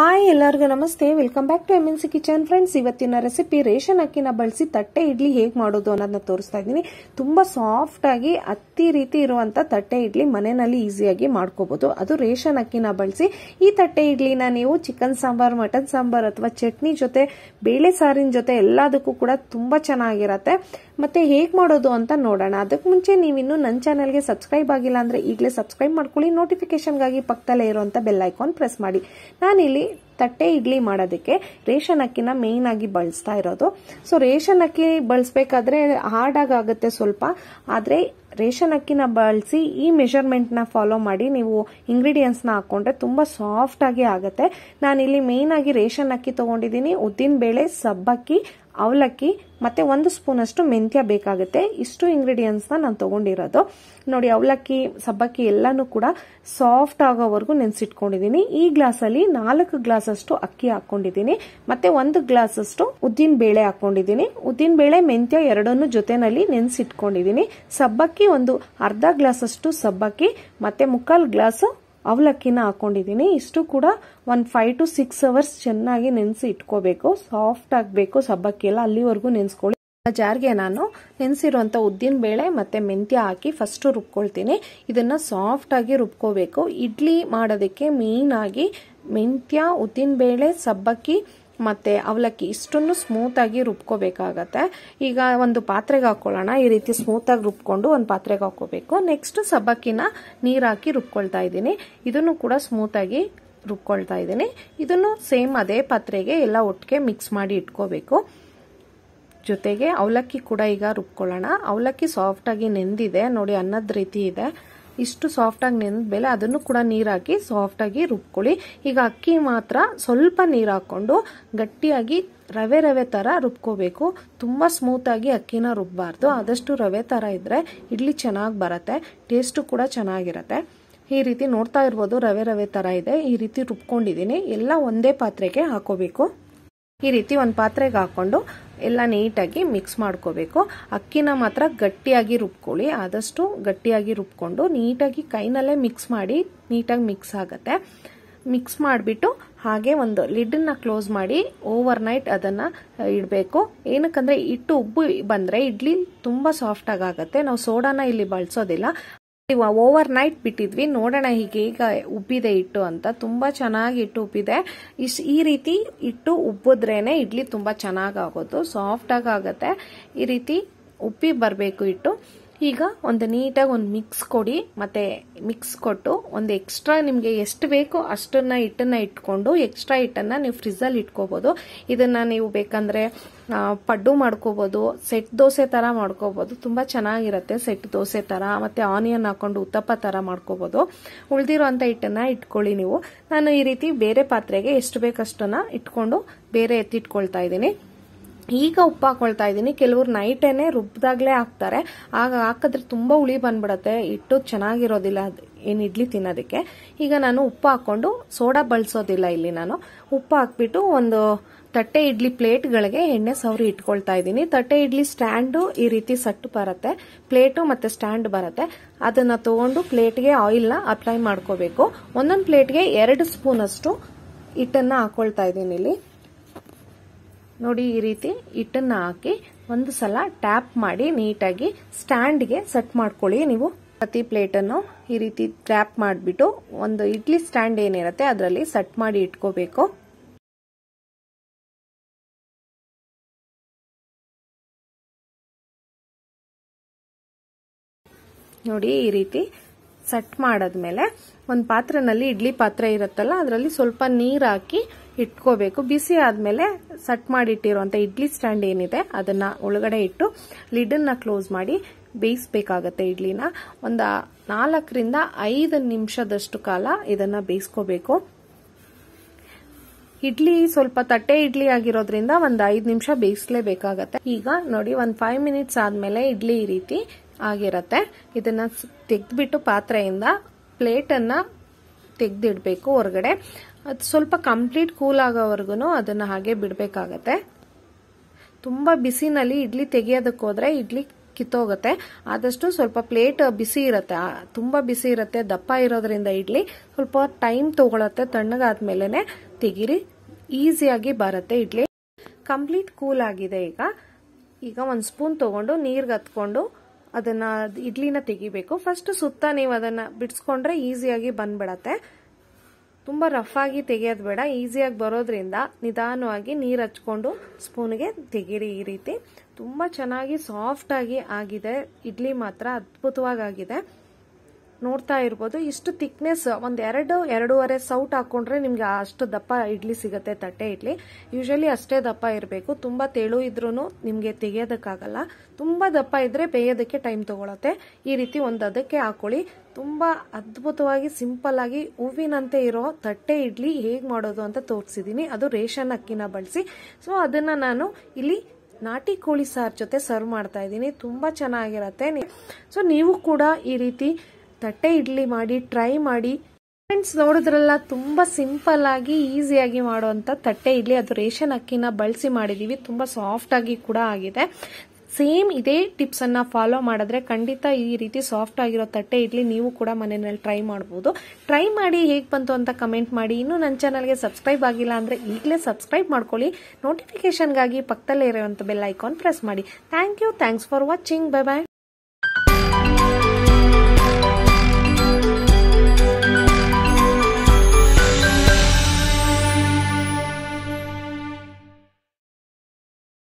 Hi ಎಲ್ಲರಿಗೂ ನಮಸ್ತೆ. Welcome back to M kitchen friends ಇವತ್ತಿನ ರೆಸಿಪಿ ರೇಷನ್ ಅಕ್ಕಿನ ಬಳಸಿ ತಟ್ಟೆ ಇಡ್ಲಿ ಹೇಗೆ ಮಾಡೋದು ಅನ್ನೋದನ್ನ ತೋರಿಸ್ತಾ ಇದ್ದೀನಿ. ತುಂಬಾ ಸಾಫ್ಟ್ ಆಗಿ ಅತ್ತಿ ರೀತಿ ಇರುವಂತ ತಟ್ಟೆ ಇಡ್ಲಿ ಮನೆಯಲ್ಲಿ ಈಸಿಯಾಗಿ ಮಾಡ್ಕೋಬಹುದು ಅದು ರೇಷನ್ ಅಕ್ಕಿನ ಬಳಸಿ ಈ ತಟ್ಟೆ ಇಡ್ಲಿನ ನೀವು ಚಿಕನ್ ಸಾಂಬಾರ್ ಮಟನ್ ಸಾಂಬಾರ್ ಅಥವಾ ಚಟ್ನಿ ಜೊತೆ, ಬೇಳೆ ಸಾರಿನ ಜೊತೆ ಎಲ್ಲದಕ್ಕೂ ಕೂಡ ತುಂಬಾ ಚೆನ್ನಾಗಿರತ್ತೆ. ಮತ್ತೆ ಹೇಗೆ ಮಾಡೋದು ಅಂತ ನೋಡೋಣ. ಅದಕ್ಕೆ ಮುಂಚೆ ನೀವು ಇನ್ನೂ ನನ್ನ ಚಾನಲ್ಗೆ ಸಬ್ಸ್ಕ್ರೈಬ್ ಆಗಿಲ್ಲ ಅಂದ್ರೆ ಈಗಲೇ ಸಬ್ಸ್ಕ್ರೈಬ್ ಮಾಡ್ಕೊಳ್ಳಿ. ನೋಟಿಫಿಕೇಷನ್ಗಾಗಿ ಪಕ್ಕದಲ್ಲೇ ಇರುವಂತ ಬೆಲ್ ಐಕಾನ್ ಪ್ರೆಸ್ ಮಾಡಿ. ನಾನಿಲ್ಲಿ ತಟ್ಟೆ ಇಡ್ಲಿ ಮಾಡೋದಕ್ಕೆ ರೇಷನ್ ಅಕ್ಕಿನ ಮೇಯ್ನ್ ಆಗಿ ಬಳಸ್ತಾ ಇರೋದು. ಸೊ ರೇಷನ್ ಅಕ್ಕಿ ಬಳಸಬೇಕಾದ್ರೆ ಹಾರ್ಡ್ ಆಗುತ್ತೆ ಸ್ವಲ್ಪ. ಆದ್ರೆ ರೇಷನ್ ಅಕ್ಕಿನ ಬಳಸಿ ಈ ಮೆಷರ್ಮೆಂಟ್ನ ಫಾಲೋ ಮಾಡಿ ನೀವು ಇಂಗ್ರೀಡಿಯೆಂಟ್ಸ್ನ ಹಾಕೊಂಡ್ರೆ ತುಂಬಾ ಸಾಫ್ಟ್ ಆಗಿ ಆಗುತ್ತೆ. ನಾನಿಲ್ಲಿ ಮೇಯ್ನಾಗಿ ರೇಷನ್ ಅಕ್ಕಿ ತಗೊಂಡಿದ್ದೀನಿ. ಉದ್ದಿನ ಬೇಳೆ ಸಬ್ಬಕ್ಕಿ ಅವಲಕ್ಕಿ, ಮತ್ತೆ ಒಂದು ಸ್ಪೂನ್ ಅಷ್ಟು ಮೆಂತ್ಯ ಬೇಕಾಗುತ್ತೆ. ಇಷ್ಟು ಇಂಗ್ರೀಡಿಯೆಂಟ್ಸ್ನ ನಾನು ತಗೊಂಡಿರೋದು. ನೋಡಿ, ಅವಲಕ್ಕಿ, ಸಬ್ಬಕ್ಕಿ ಎಲ್ಲಾನು ಕೂಡ ಸಾಫ್ಟ್ ಆಗೋವರೆಗೂ ನೆನೆಸಿಟ್ಕೊಂಡಿದ್ದೀನಿ ಈ ಗ್ಲಾಸ್ ಅಲ್ಲಿ ನಾಲ್ಕು ಗ್ಲಾಸ್ ಅಷ್ಟು ಅಕ್ಕಿ ಹಾಕೊಂಡಿದ್ದೀನಿ ಮತ್ತೆ ಒಂದು ಗ್ಲಾಸ್ ಅಷ್ಟು ಉದ್ದಿನ ಬೇಳೆ ಹಾಕೊಂಡಿದ್ದೀನಿ ಉದ್ದಿನ ಬೇಳೆ, ಮೆಂತ್ಯ ಎರಡನ್ನು ಜೊತೆನಲ್ಲಿ ನೆನೆಸಿಟ್ಕೊಂಡಿದ್ದೀನಿ ಸಬ್ಬಕ್ಕಿ ಒಂದು ಅರ್ಧ ಗ್ಲಾಸ್ ಅಷ್ಟು ಸಬ್ಬಕ್ಕಿ, ಮತ್ತೆ ಮುಕ್ಕಾಲು ಗ್ಲಾಸ್ ಅವಲಕ್ಕಿನ ಹಾಕೊಂಡಿದ್ದೀನಿ. ಇಷ್ಟು ಕೂಡ ಒಂದು ಫೈವ್ ಟು ಸಿಕ್ಸ್ ಅವರ್ಸ್ ಚೆನ್ನಾಗಿ ನೆನೆಸಿ ಇಟ್ಕೋಬೇಕು. ಸಾಫ್ಟ್ ಆಗಬೇಕು, ಸಬ್ಬಕ್ಕಿ ಎಲ್ಲ ಅಲ್ಲಿವರೆಗೂ ನೆನೆಸ್ಕೊಳ್ಳಿ. ಜಾರ್ಗೆ ನಾನು ನೆನೆಸಿರುವಂತ ಉದ್ದಿನ ಬೇಳೆ ಮತ್ತೆ ಮೆಂತ್ಯ ಹಾಕಿ ಫಸ್ಟ್ ರುಬ್ಕೊಳ್ತೀನಿ. ಇದನ್ನ ಸಾಫ್ಟ್ ಆಗಿ ರುಬ್ಕೋಬೇಕು. ಇಡ್ಲಿ ಮಾಡೋದಕ್ಕೆ ಮೇನ್ ಆಗಿ ಮೆಂತ್ಯ, ಉದ್ದಿನ ಬೇಳೆ, ಸಬ್ಬಕ್ಕಿ ಮತ್ತೆ ಅವಲಕ್ಕಿ ಇಷ್ಟನ್ನು ಸ್ಮೂತಾಗಿ ರುಬ್ಕೋಬೇಕಾಗತ್ತೆ. ಈಗ ಒಂದು ಪಾತ್ರೆಗೆ ಹಾಕೊಳ್ಳೋಣ. ಈ ರೀತಿ ಸ್ಮೂತಾಗಿ ರುಬ್ಕೊಂಡು ಒಂದು ಪಾತ್ರೆಗೆ ಹಾಕೋಬೇಕು ನೆಕ್ಸ್ಟ್ ಸಬ್ಬಕ್ಕಿನ ನೀರ್ ಹಾಕಿ ರುಬ್ಕೊಳ್ತಾ ಇದ್ದೀನಿ. ಇದನ್ನು ಕೂಡ ಸ್ಮೂತಾಗಿ ರುಬ್ಕೊಳ್ತಾ ಇದ್ದೀನಿ. ಇದನ್ನು ಸೇಮ್ ಅದೇ ಪಾತ್ರೆಗೆ ಎಲ್ಲ ಒಟ್ಟಿಗೆ ಮಿಕ್ಸ್ ಮಾಡಿ ಇಟ್ಕೋಬೇಕು. ಜೊತೆಗೆ ಅವಲಕ್ಕಿ ಕೂಡ ಈಗ ರುಬ್ಕೊಳ್ಳೋಣ. ಅವಲಕ್ಕಿ ಸಾಫ್ಟಾಗಿ ನೆಂದಿದೆ. ನೋಡಿ ಅನ್ನದ ರೀತಿ ಇದೆ. ಇಷ್ಟು ಸಾಫ್ಟ್ ಆಗಿ ನೆಂದ್ಮೇಲೆ ಅದನ್ನು ಕೂಡ ನೀರ್ ಹಾಕಿ ಸಾಫ್ಟ್ ಆಗಿ ರುಬ್ಕೊಳ್ಳಿ. ಈಗ ಅಕ್ಕಿ ಮಾತ್ರ ಸ್ವಲ್ಪ ನೀರು ಹಾಕೊಂಡು ಗಟ್ಟಿಯಾಗಿ ರವೆ ರವೆ ತರ ರುಬ್ಕೋಬೇಕು. ತುಂಬಾ ಸ್ಮೂತ್ ಆಗಿ ಅಕ್ಕಿನ ರುಬ್ಬಾರ್ದು. ಆದಷ್ಟು ರವೆ ತರ ಇದ್ರೆ ಇಡ್ಲಿ ಚೆನ್ನಾಗಿ ಬರುತ್ತೆ. ಟೇಸ್ಟು ಕೂಡ ಚೆನ್ನಾಗಿರತ್ತೆ. ಈ ರೀತಿ ನೋಡ್ತಾ ಇರ್ಬೋದು ರವೆ ರವೆ ತರ ಇದೆ. ಈ ರೀತಿ ರುಬ್ಕೊಂಡಿದ್ದೀನಿ. ಎಲ್ಲ ಒಂದೇ ಪಾತ್ರೆಗೆ ಹಾಕೋಬೇಕು. ಈ ರೀತಿ ಒಂದು ಪಾತ್ರೆಗೆ ಹಾಕೊಂಡು ಎಲ್ಲ ನೀಟಾಗಿ ಮಿಕ್ಸ್ ಮಾಡ್ಕೋಬೇಕು. ಅಕ್ಕಿನ ಮಾತ್ರ ಗಟ್ಟಿಯಾಗಿ ರುಬ್ಕೊಳ್ಳಿ. ಆದಷ್ಟು ಗಟ್ಟಿಯಾಗಿ ರುಬ್ಕೊಂಡು ನೀಟಾಗಿ ಕೈನಲ್ಲೇ ಮಿಕ್ಸ್ ಮಾಡಿ ನೀಟಾಗಿ ಮಿಕ್ಸ್ ಆಗುತ್ತೆ. ಮಿಕ್ಸ್ ಮಾಡಿಬಿಟ್ಟು ಹಾಗೆ ಒಂದು ಲಿಡ್ನ ಕ್ಲೋಸ್ ಮಾಡಿ ಓವರ್ ನೈಟ್ ಅದನ್ನು ಇಡಬೇಕು. ಏನಕ್ಕಂದರೆ ಹಿಟ್ಟು ಉಬ್ಬು ಬಂದರೆ ಇಡ್ಲಿ ತುಂಬ ಸಾಫ್ಟಾಗಿ ಆಗುತ್ತೆ. ನಾವು ಸೋಡಾನ ಇಲ್ಲಿ ಬಳಸೋದಿಲ್ಲ. ಓವರ್ ನೈಟ್ ಬಿಟ್ಟಿದ್ವಿ, ನೋಡೋಣ ಹೀಗೆ ಈಗ ಉಬ್ಬಿದೆ ಇಟ್ಟು ಅಂತ. ತುಂಬಾ ಚೆನ್ನಾಗಿ ಇಟ್ಟು ಉಬ್ಬಿದೆ. ಈ ರೀತಿ ಇಟ್ಟು ಉಬ್ಬಿದ್ರೇನೆ ಇಡ್ಲಿ ತುಂಬಾ ಚೆನ್ನಾಗಿ ಆಗೋದು ಸಾಫ್ಟ್ ಆಗಿ ಆಗುತ್ತೆ. ಈ ರೀತಿ ಉಪ್ಪಿ ಬರಬೇಕು ಹಿಟ್ಟು. ಈಗ ಒಂದು ನೀಟಾಗಿ ಒಂದು ಮಿಕ್ಸ್ ಕೊಡಿ, ಮತ್ತೆ ಮಿಕ್ಸ್ ಕೊಟ್ಟು ಒಂದು ಎಕ್ಸ್ಟ್ರಾ ನಿಮಗೆ ಎಷ್ಟು ಬೇಕೋ ಅಷ್ಟನ್ನು ಹಿಟ್ಟನ್ನು ಇಟ್ಕೊಂಡು ಎಕ್ಸ್ಟ್ರಾ ಹಿಟ್ಟನ್ನು ನೀವು ಫ್ರಿಜ್ಜಲ್ಲಿ ಇಟ್ಕೋಬೋದು. ಇದನ್ನು ನೀವು ಬೇಕಂದರೆ ಪಡ್ಡು ಮಾಡ್ಕೋಬೋದು, ಸೆಟ್ ದೋಸೆ ಥರ ಮಾಡ್ಕೋಬೋದು. ತುಂಬ ಚೆನ್ನಾಗಿರುತ್ತೆ ಸೆಟ್ ದೋಸೆ ಥರ ಮತ್ತು ಆನಿಯನ್ ಹಾಕೊಂಡು ಉತ್ತಪ್ಪ ತರ ಮಾಡ್ಕೋಬಹುದು ಉಳಿದಿರುವಂಥ ಹಿಟ್ಟನ್ನು ಇಟ್ಕೊಳ್ಳಿ ನೀವು. ನಾನು ಈ ರೀತಿ ಬೇರೆ ಪಾತ್ರೆಗೆ ಎಷ್ಟು ಬೇಕಷ್ಟನ್ನು ಇಟ್ಕೊಂಡು ಬೇರೆ ಎತ್ತಿಟ್ಕೊಳ್ತಾ ಇದ್ದೀನಿ. ಈಗ ಉಪ್ಪು ಹಾಕೊಳ್ತಾ ಇದ್ದೀನಿ. ಕೆಲವರು ನೈಟೇನೆ ರುಬ್ದಾಗ್ಲೇ ಹಾಕ್ತಾರೆ. ಆಗ ಹಾಕಿದ್ರೆ ತುಂಬಾ ಹುಳಿ ಬಂದ್ಬಿಡತ್ತೆ. ಇಟ್ಟು ಚೆನ್ನಾಗಿರೋದಿಲ್ಲ. ಏನು ಇಡ್ಲಿ ತಿನ್ನೋದಕ್ಕೆ. ಈಗ ನಾನು ಉಪ್ಪು ಹಾಕೊಂಡು ಸೋಡಾ ಬಳಸೋದಿಲ್ಲ ಇಲ್ಲಿ ನಾನು. ಉಪ್ಪು ಹಾಕ್ಬಿಟ್ಟು ಒಂದು ತಟ್ಟೆ ಇಡ್ಲಿ ಪ್ಲೇಟ್ಗಳಿಗೆ ಎಣ್ಣೆ ಸವರಿ ಇಟ್ಕೊಳ್ತಾ ಇದ್ದೀನಿ. ತಟ್ಟೆ ಇಡ್ಲಿ ಸ್ಟ್ಯಾಂಡು ಈ ರೀತಿ ಸಟ್ಟು ಬರುತ್ತೆ. ಪ್ಲೇಟು ಮತ್ತೆ ಸ್ಟ್ಯಾಂಡ್ ಬರುತ್ತೆ. ಅದನ್ನ ತಗೊಂಡು ಪ್ಲೇಟ್ಗೆ ಆಯಿಲ್ನ ಅಪ್ಲೈ ಮಾಡ್ಕೋಬೇಕು. ಒಂದೊಂದು ಪ್ಲೇಟ್ಗೆ ಎರಡು ಸ್ಪೂನ್ ಅಷ್ಟು ಹಿಟ್ಟನ್ನ ಹಾಕೊಳ್ತಾ ಇದ್ದೀನಿ ಇಲ್ಲಿ. ನೋಡಿ ಈ ರೀತಿ ಹಿಟ್ಟನ್ನ ಹಾಕಿ ಒಂದು ಸಲ ಟ್ಯಾಪ್ ಮಾಡಿ ನೀಟಾಗಿ ಸ್ಟ್ಯಾಂಡ್ಗೆ ಸೆಟ್ ಮಾಡ್ಕೊಳ್ಳಿ. ನೀವು ಪ್ರತಿ ಪ್ಲೇಟನ್ನು ಈ ರೀತಿ ಟ್ಯಾಪ್ ಮಾಡಿಬಿಟ್ಟು ಒಂದು ಇಡ್ಲಿ ಸ್ಟ್ಯಾಂಡ್ ಏನಿರುತ್ತೆ ಅದರಲ್ಲಿ ಸೆಟ್ ಮಾಡಿ ಇಟ್ಕೋಬೇಕು. ನೋಡಿ ಈ ರೀತಿ ಸೆಟ್ ಮಾಡಿದ್ಮೇಲೆ ಒಂದು ಪಾತ್ರೆನಲ್ಲಿ ಇಡ್ಲಿ ಪಾತ್ರೆ ಇರುತ್ತಲ್ಲ, ಅದರಲ್ಲಿ ಸ್ವಲ್ಪ ನೀರು ಹಾಕಿ ಇಟ್ಕೋಬೇಕು. ಬಿಸಿ ಆದ್ಮೇಲೆ ಸಟ್ ಮಾಡಿಟ್ಟಿರುವಂತ ಇಡ್ಲಿ ಸ್ಟ್ಯಾಂಡ್ ಏನಿದೆ, ಅದನ್ನ ಒಳಗಡೆ ಇಟ್ಟು ಲಿಡನ್ನ ಕ್ಲೋಸ್ ಮಾಡಿ ಬೇಯಿಸ್ಬೇಕಾಗತ್ತೆ ಇಡ್ಲಿನ. ಒಂದು ನಾಲ್ಕರಿಂದ ಐದು ನಿಮಿಷದಷ್ಟು ಕಾಲ ಇದನ್ನ ಬೇಯಿಸ್ಕೋಬೇಕು. ಇಡ್ಲಿ ಸ್ವಲ್ಪ ತಟ್ಟೆ ಇಡ್ಲಿ ಆಗಿರೋದ್ರಿಂದ ಒಂದು ಐದು ನಿಮಿಷ ಬೇಯಿಸ್ಲೇಬೇಕಾಗತ್ತೆ. ಈಗ ನೋಡಿ, ಒಂದು ಫೈವ್ ಮಿನಿಟ್ಸ್ ಆದ್ಮೇಲೆ ಇಡ್ಲಿ ಈ ರೀತಿ ಆಗಿರತ್ತೆ. ಇದನ್ನ ತೆಗೆದ್ಬಿಟ್ಟು ಪಾತ್ರೆಯಿಂದ ಪ್ಲೇಟನ್ನ ತೆಗೆದಿಡ್ಬೇಕು ಹೊರಗಡೆ. ಅದು ಸ್ವಲ್ಪ ಕಂಪ್ಲೀಟ್ ಕೂಲ್ ಆಗೋವರೆಗೂ ಅದನ್ನು ಹಾಗೆ ಬಿಡಬೇಕಾಗತ್ತೆ. ತುಂಬ ಬಿಸಿನಲ್ಲಿ ಇಡ್ಲಿ ತೆಗಿಯೋದಕ್ಕೆ ಹೋದರೆ ಇಡ್ಲಿ ಕಿತ್ತೋಗುತ್ತೆ. ಆದಷ್ಟು ಸ್ವಲ್ಪ ಪ್ಲೇಟ್ ಬಿಸಿ ಇರುತ್ತೆ. ತುಂಬ ಬಿಸಿ ಇರುತ್ತೆ, ದಪ್ಪ ಇರೋದ್ರಿಂದ ಇಡ್ಲಿ. ಸ್ವಲ್ಪ ಟೈಮ್ ತಗೊಳತ್ತೆ ತಣ್ಣಗಾದ್ಮೇಲೆ ತೆಗೀರಿ. ಈಸಿಯಾಗಿ ಬರುತ್ತೆ ಇಡ್ಲಿ. ಕಂಪ್ಲೀಟ್ ಕೂಲ್ ಆಗಿದೆ ಈಗ. ಈಗ ಒಂದು ಸ್ಪೂನ್ ತೊಗೊಂಡು ನೀರಿಗೆ ಹತ್ಕೊಂಡು ಅದನ್ನ ಇಡ್ಲಿನ ತೆಗಿಬೇಕು. ಫಸ್ಟ್ ಸುತ್ತ ನೀವು ಅದನ್ನ ಬಿಡಿಸ್ಕೊಂಡ್ರೆ ಈಸಿಯಾಗಿ ಬಂದ್ಬಿಡತ್ತೆ. ತುಂಬ ರಫ್ ಆಗಿ ತೆಗೆಯೋದು ಬೇಡ. ಈಸಿಯಾಗಿ ಬರೋದ್ರಿಂದ ನಿಧಾನವಾಗಿ ನೀರು ಹಚ್ಕೊಂಡು ಸ್ಪೂನ್ಗೆ ತೆಗೀರಿ ಈ ರೀತಿ. ತುಂಬ ಚೆನ್ನಾಗಿ ಸಾಫ್ಟ್ ಆಗಿ ಆಗಿದೆ. ಇಡ್ಲಿ ಮಾತ್ರ ಅದ್ಭುತವಾಗಿ ಆಗಿದೆ. ನೋಡ್ತಾ ಇರ್ಬೋದು. ಇಷ್ಟು ತಿಕ್ನೆಸ್ ಒಂದ್ ಎರಡು, ಎರಡೂವರೆ ಸೌಟ್ ಹಾಕೊಂಡ್ರೆ ನಿಮ್ಗೆ ಅಷ್ಟು ದಪ್ಪ ಇಡ್ಲಿ ಸಿಗುತ್ತೆ, ತಟ್ಟೆ ಇಡ್ಲಿ. ಯೂಶಲಿ ಅಷ್ಟೇ ದಪ್ಪ ಇರಬೇಕು. ತುಂಬಾ ತೆಳು ಇದ್ರೂ ನಿಮ್ಗೆ ತೆಗೆಯೋದಕ್ಕಾಗಲ್ಲ. ತುಂಬಾ ದಪ್ಪ ಇದ್ರೆ ಬೇಯೋದಕ್ಕೆ ಟೈಮ್ ತಗೊಳತ್ತೆ. ಈ ರೀತಿ ಒಂದು ಅದಕ್ಕೆ ಹಾಕೊಳ್ಳಿ. ತುಂಬಾ ಅದ್ಭುತವಾಗಿ ಸಿಂಪಲ್ ಆಗಿ ಹೂವಿನಂತೆ ಇರೋ ತಟ್ಟೆ ಇಡ್ಲಿ ಹೇಗ್ ಮಾಡೋದು ಅಂತ ತೋರಿಸಿದೀನಿ. ಅದು ರೇಷನ್ ಅಕ್ಕಿನ ಬಳಸಿ. ಸೊ ಅದನ್ನ ನಾನು ಇಲ್ಲಿ ನಾಟಿ ಕೋಳಿ ಸಾರ್ ಜೊತೆ ಸರ್ವ್ ಮಾಡ್ತಾ ಇದ್ದೀನಿ. ತುಂಬಾ ಚೆನ್ನಾಗಿರತ್ತೆ. ಸೊ ನೀವು ಕೂಡ ಈ ರೀತಿ ತಟ್ಟೆ ಇಡ್ಲಿ ಮಾಡಿ ಟ್ರೈ ಮಾಡಿ. ಫ್ರೆಂಡ್ಸ್ ನೋಡಿದ್ರಲ್ಲ, ತುಂಬಾ ಸಿಂಪಲ್ ಆಗಿ ಈಸಿಯಾಗಿ ಮಾಡುವಂತ ತಟ್ಟೆ ಇಡ್ಲಿ. ಅದು ರೇಷನ್ ಅಕ್ಕಿನ ಬಳಸಿ ಮಾಡಿದೀವಿ. ತುಂಬಾ ಸಾಫ್ಟ್ ಆಗಿ ಕೂಡ ಆಗಿದೆ. ಸೇಮ್ ಇದೇ ಟಿಪ್ಸ್ ಅನ್ನ ಫಾಲೋ ಮಾಡಿದ್ರೆ ಖಂಡಿತ ಈ ರೀತಿ ಸಾಫ್ಟ್ ಆಗಿರೋ ತಟ್ಟೆ ಇಡ್ಲಿ ನೀವು ಕೂಡ ಮನೆಯಲ್ಲಿ ಟ್ರೈ ಮಾಡಬಹುದು ಟ್ರೈ ಮಾಡಿ ಹೇಗೆ ಬಂತು ಅಂತ ಕಮೆಂಟ್ ಮಾಡಿ. ಇನ್ನು ನನ್ನ ಚಾನಲ್ಗೆ ಸಬ್ಸ್ಕ್ರೈಬ್ ಆಗಿಲ್ಲ ಅಂದ್ರೆ ಈಗಲೇ ಸಬ್ಸ್ಕ್ರೈಬ್ ಮಾಡ್ಕೊಳ್ಳಿ. ನೋಟಿಫಿಕೇಶನ್ಗಾಗಿ ಪಕ್ಕದಲ್ಲೇ ಇರುವಂತ ಬೆಲ್ ಐಕಾನ್ ಪ್ರೆಸ್ ಮಾಡಿ. Thank you thanks for watching bye bye